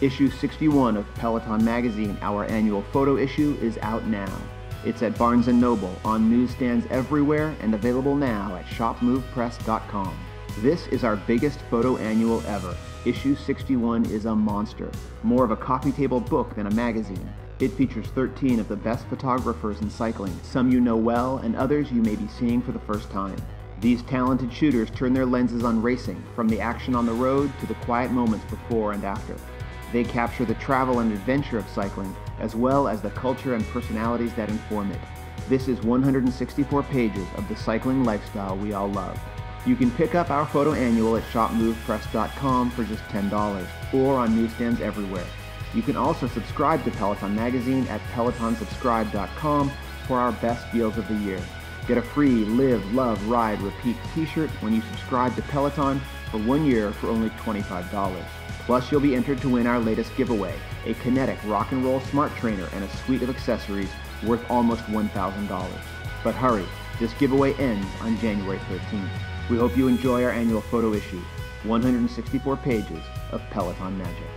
Issue 61 of Peloton Magazine, our annual photo issue, is out now. It's at Barnes & Noble, on newsstands everywhere, and available now at shopmovepress.com. This is our biggest photo annual ever. Issue 61 is a monster, more of a coffee table book than a magazine. It features 13 of the best photographers in cycling, some you know well and others you may be seeing for the first time. These talented shooters turn their lenses on racing, from the action on the road to the quiet moments before and after. They capture the travel and adventure of cycling, as well as the culture and personalities that inform it. This is 164 pages of the cycling lifestyle we all love. You can pick up our photo annual at shopmovepress.com for just $10 or on newsstands everywhere. You can also subscribe to Peloton Magazine at pelotonsubscribe.com for our best deals of the year. Get a free Live, Love, Ride, Repeat t-shirt when you subscribe to Peloton for one year for only $25. Plus, you'll be entered to win our latest giveaway, a Kinetic Rock and Roll Smart Trainer and a suite of accessories worth almost $1,000. But hurry, this giveaway ends on January 13th. We hope you enjoy our annual photo issue, 164 pages of Peloton magic.